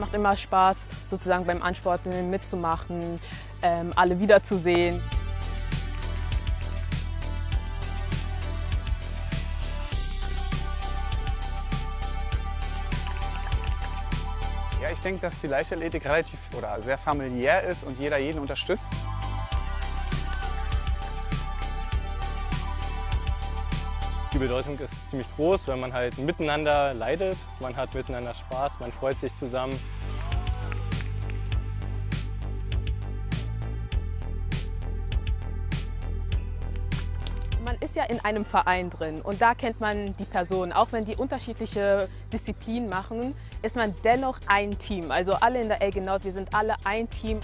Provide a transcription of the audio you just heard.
macht immer Spaß, sozusagen beim Ansporten mitzumachen, ähm, alle wiederzusehen. Ja, ich denke, dass die Leichtathletik relativ oder sehr familiär ist und jeder jeden unterstützt. Bedeutung ist ziemlich groß, weil man halt miteinander leidet, man hat miteinander Spaß, man freut sich zusammen. Man ist ja in einem Verein drin und da kennt man die Personen. Auch wenn die unterschiedliche Disziplinen machen, ist man dennoch ein Team. Also alle in der Elgenaut, wir sind alle ein Team.